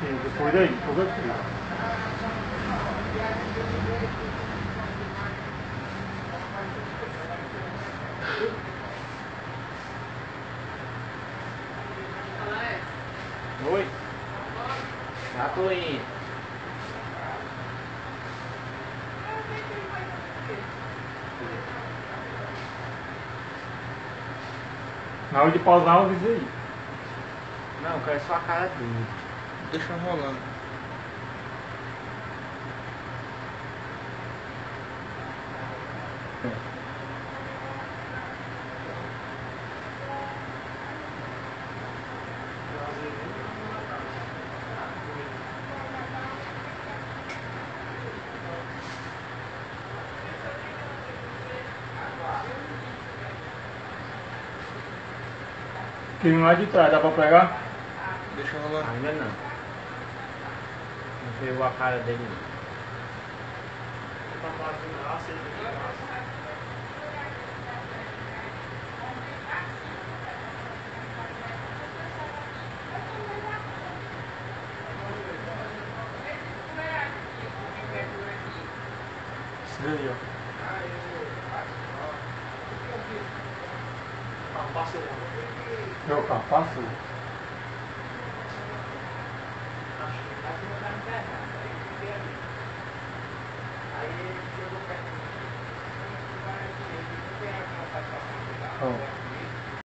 Sim, depois daí, depois daqui. Oi. Já tô indo. Na hora de pausar, avisa aí. Não, eu quero só a cara dele. Deixa rolando. Quem lá de trás, dá pra pegar? Deixa rolando. Ainda não. Não pegou a cara dele não. Esse daí, ó. É o carro passou. Oh.